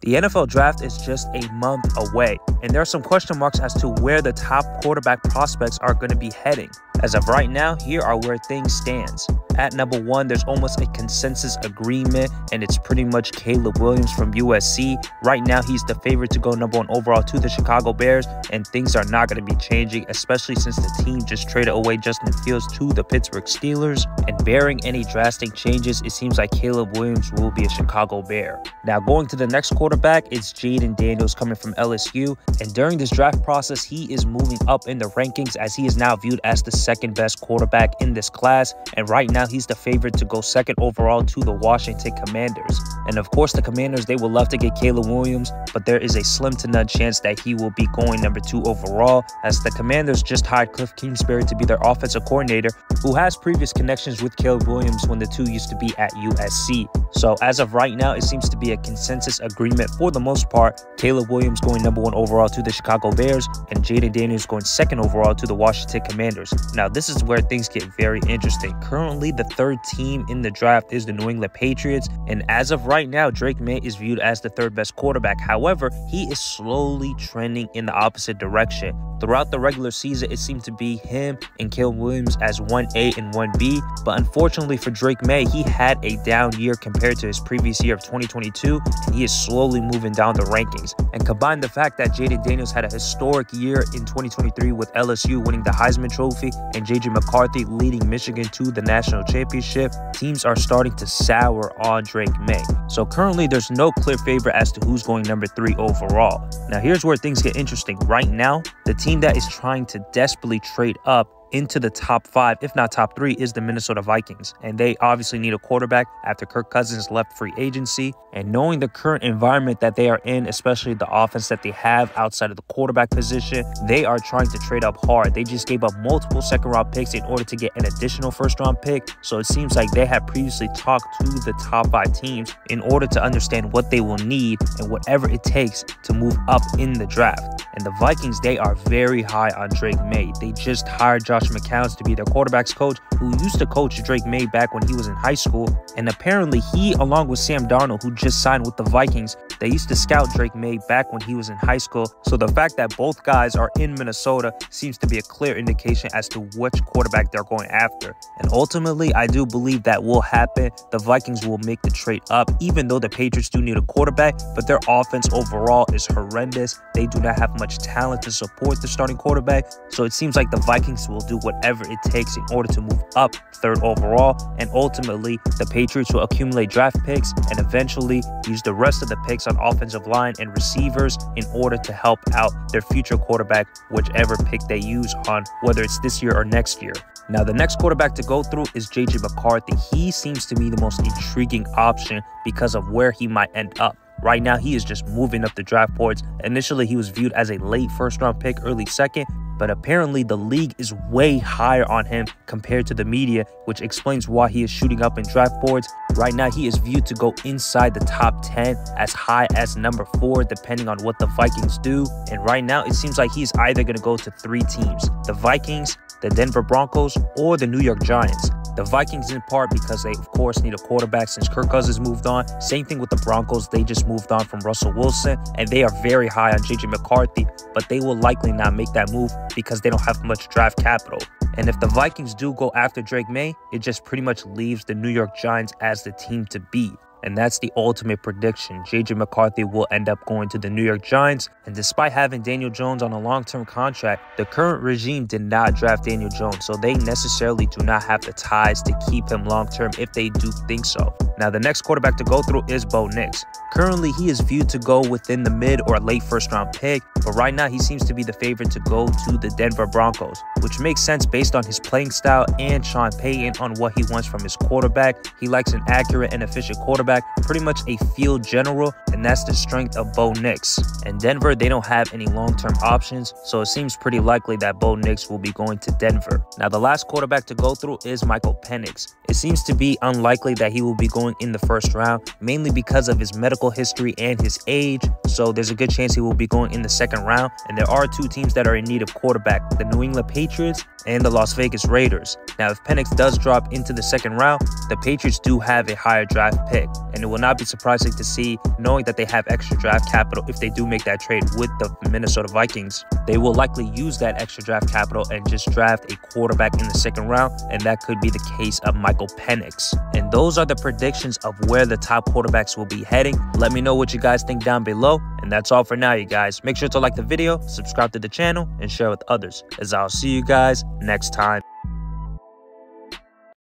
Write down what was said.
The NFL draft is just a month away, and there are some question marks as to where the top quarterback prospects are going to be heading. As of right now, here are where things stands. At number one, there's almost a consensus agreement, and it's pretty much Caleb Williams from USC. Right now, he's the favorite to go number one overall to the Chicago Bears, and things are not going to be changing, especially since the team just traded away Justin Fields to the Pittsburgh Steelers. And bearing any drastic changes, it seems like Caleb Williams will be a Chicago Bear. Now, going to the next quarterback, it's Jayden Daniels coming from LSU, and during this draft process, he is moving up in the rankings as he is now viewed as the second best quarterback in this class, and right now he's the favorite to go second overall to the Washington Commanders. And of course, the Commanders, they would love to get Caleb Williams, but there is a slim to none chance that he will be going number two overall, as the Commanders just hired Cliff Kingsbury to be their offensive coordinator, who has previous connections with Caleb Williams when the two used to be at USC. So as of right now, it seems to be a consensus agreement for the most part. Caleb Williams going number one overall to the Chicago Bears, and Jayden Daniels going second overall to the Washington Commanders. Now, this is where things get very interesting. Currently, the third team in the draft is the New England Patriots, and as of right now, Drake Maye is viewed as the third best quarterback. However, he is slowly trending in the opposite direction. Throughout the regular season, it seemed to be him and Caleb Williams as 1A and 1B, but unfortunately for Drake Maye, he had a down year compared to his previous year of 2022, and he is slowly moving down the rankings. And combine the fact that Jayden Daniels had a historic year in 2023 with LSU winning the Heisman Trophy and JJ McCarthy leading Michigan to the national championship, teams are starting to sour on Drake Maye. So currently, there's no clear favorite as to who's going number three overall. Now, here's where things get interesting. Right now, the team that is trying to desperately trade up into the top five, if not top three, is the Minnesota Vikings. And they obviously need a quarterback after Kirk Cousins left free agency. And knowing the current environment that they are in, especially the offense that they have outside of the quarterback position, they are trying to trade up hard. They just gave up multiple second round picks in order to get an additional first round pick. So it seems like they have previously talked to the top five teams in order to understand what they will need and whatever it takes to move up in the draft. And the Vikings, they are very high on Drake Maye. They just hired Josh Josh McCown's to be their quarterback's coach, who used to coach Drake Maye back when he was in high school. And apparently, he, along with Sam Darnold, who just signed with the Vikings, they used to scout Drake Maye back when he was in high school. So the fact that both guys are in Minnesota seems to be a clear indication as to which quarterback they're going after. And ultimately, I do believe that will happen. The Vikings will make the trade up, even though the Patriots do need a quarterback, but their offense overall is horrendous. They do not have much talent to support the starting quarterback. So it seems like the Vikings will do whatever it takes in order to move up third overall. And ultimately, the Patriots will accumulate draft picks and eventually use the rest of the picks on offensive line and receivers in order to help out their future quarterback, whichever pick they use on whether it's this year or next year. Now, the next quarterback to go through is JJ McCarthy. He seems to be the most intriguing option because of where he might end up. Right now, he is just moving up the draft boards. Initially, he was viewed as a late first round pick, early second, but apparently the league is way higher on him compared to the media, which explains why he is shooting up in draft boards. Right now, he is viewed to go inside the top 10, as high as number 4, depending on what the Vikings do. And right now, it seems like he's either going to go to three teams the Vikings, the Denver Broncos, or the New York Giants. The Vikings, in part, because they, of course, need a quarterback since Kirk Cousins moved on. Same thing with the Broncos. They just moved on from Russell Wilson, and they are very high on JJ McCarthy, but they will likely not make that move because they don't have much draft capital. And if the Vikings do go after Drake Maye, it just pretty much leaves the New York Giants as the team to beat. And that's the ultimate prediction. JJ McCarthy will end up going to the New York Giants. And despite having Daniel Jones on a long term contract, the current regime did not draft Daniel Jones. So they necessarily do not have the ties to keep him long term if they do think so. Now, the next quarterback to go through is Bo Nix. Currently, he is viewed to go within the mid or late first round pick, but right now he seems to be the favorite to go to the Denver Broncos, which makes sense based on his playing style and Sean Payton on what he wants from his quarterback. He likes an accurate and efficient quarterback, pretty much a field general, and that's the strength of Bo Nix. And Denver, they don't have any long term options, so it seems pretty likely that Bo Nix will be going to Denver. Now, the last quarterback to go through is Michael Penix. It seems to be unlikely that he will be going in the first round, mainly because of his medical history and his age. so there's a good chance he will be going in the second round. And there are two teams that are in need of quarterback the New England Patriots and the Las Vegas Raiders. Now, if Penix does drop into the second round, the Patriots do have a higher draft pick, and it will not be surprising to see, knowing that they have extra draft capital if they do make that trade with the Minnesota Vikings. They will likely use that extra draft capital and just draft a quarterback in the second round, and that could be the case of Michael Penix. And those are the predictions of where the top quarterbacks will be heading. Let me know what you guys think down below. And that's all for now, you guys. Make sure to like the video, subscribe to the channel, and share with others, as I'll see you guys next time.